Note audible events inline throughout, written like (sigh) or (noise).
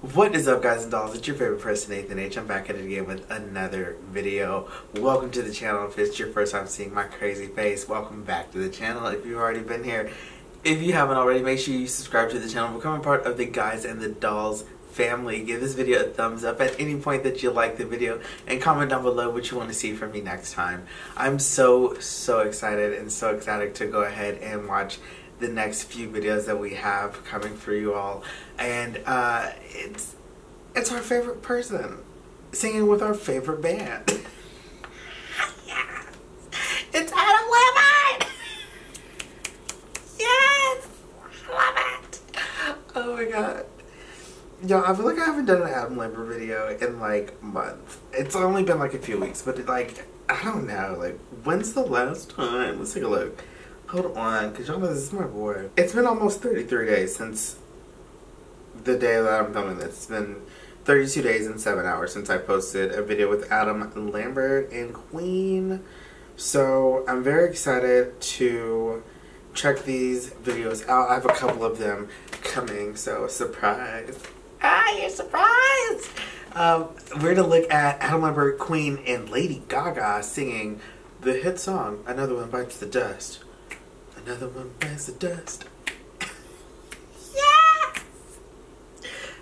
What is up guys and dolls, it's your favorite person Nathan H. I'm back at it again with another video. Welcome to the channel. If it's your first time seeing my crazy face, welcome back to the channel. If you've already been here, if you haven't already, make sure you subscribe to the channel. Become a part of the guys and the dolls family. Give this video a thumbs up at any point that you like the video and comment down below what you want to see from me next time. I'm so, so excited and so excited to go ahead and watch the next few videos that we have coming for you all. And uh, it's, it's our favorite person singing with our favorite band. (laughs) yes! It's Adam Lambert! Yes! Love it! Oh my god. Y'all, I feel like I haven't done an Adam Lambert video in like months. It's only been like a few weeks, but it, like, I don't know, like, when's the last time? Let's take a look. Hold on, because y'all know this is my boy. It's been almost 33 days since the day that I'm filming this. It's been 32 days and 7 hours since I posted a video with Adam Lambert and Queen. So I'm very excited to check these videos out. I have a couple of them coming, so surprise. Ah, you're surprised! Um, we're gonna look at Adam Lambert, Queen, and Lady Gaga singing the hit song, Another One Bites the Dust. Another One Bites the Dust. yes!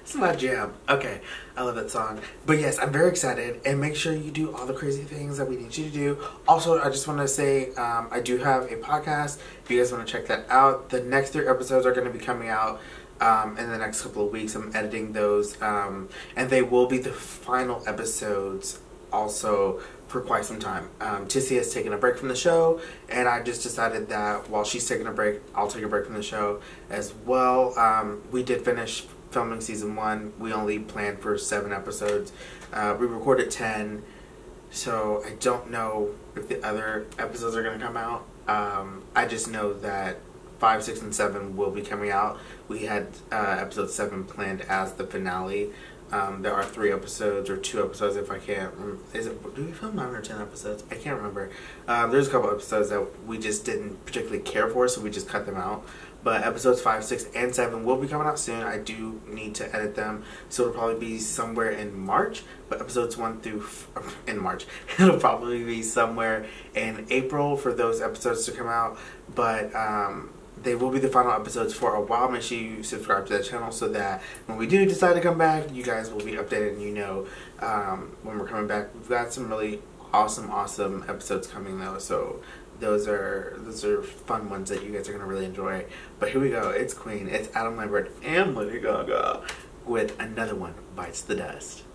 It's my jam. Okay, I love that song. But yes, I'm very excited, and make sure you do all the crazy things that we need you to do. Also, I just want to say um, I do have a podcast. If you guys want to check that out, the next three episodes are going to be coming out um, in the next couple of weeks. I'm editing those, um, and they will be the final episodes also for quite some time. Um, Tissy has taken a break from the show, and I just decided that while she's taking a break, I'll take a break from the show as well. Um, we did finish filming season one. We only planned for seven episodes. Uh, we recorded ten, so I don't know if the other episodes are going to come out. Um, I just know that five, six, and seven will be coming out. We had uh, episode seven planned as the finale. Um, there are three episodes or two episodes if I can't. Is it? Do we film nine or ten episodes? I can't remember. Um, there's a couple episodes that we just didn't particularly care for, so we just cut them out. But episodes five, six, and seven will be coming out soon. I do need to edit them, so it'll probably be somewhere in March. But episodes one through (laughs) in March, (laughs) it'll probably be somewhere in April for those episodes to come out. But um, they will be the final episodes for a while. Make sure you subscribe to that channel so that when we do decide to come back, you guys will be updated and you know um, when we're coming back. We've got some really awesome, awesome episodes coming though. So those are those are fun ones that you guys are gonna really enjoy. But here we go. It's Queen. It's Adam Lambert and Lady Gaga with another one bites the dust.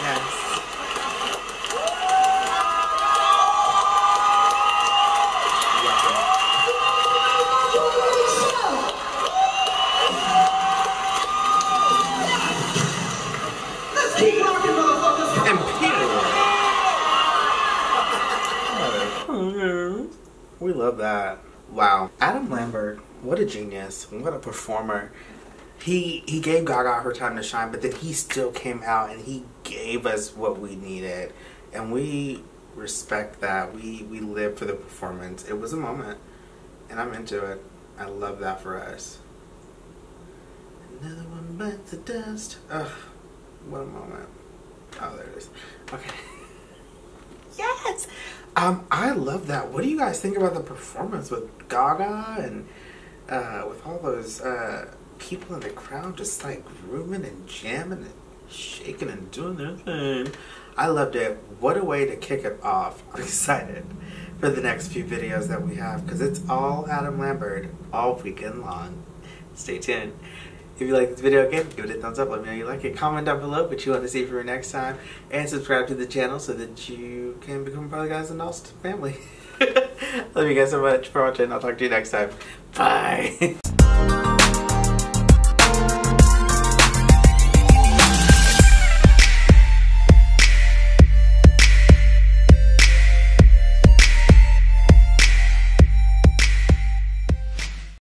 Yes, (laughs) we love that. Wow. Adam Lambert, what a genius. What a performer. He he gave Gaga her time to shine, but then he still came out and he gave us what we needed. And we respect that. We we live for the performance. It was a moment. And I'm into it. I love that for us. Another one bites the dust. Ugh. What a moment. Oh, there it is. Okay. (laughs) Yes. Um, I love that. What do you guys think about the performance with Gaga and uh, with all those uh, people in the crowd just like grooving and jamming and shaking and doing their thing? I loved it. What a way to kick it off. (laughs) I'm excited for the next few videos that we have because it's all Adam Lambert all weekend long. Stay tuned. If you like this video again, give it a thumbs up. Let me know you like it. Comment down below what you want to see for next time. And subscribe to the channel so that you can become part of the Guys and Dolls family. (laughs) Love you guys so much for watching. I'll talk to you next time. Bye. (laughs)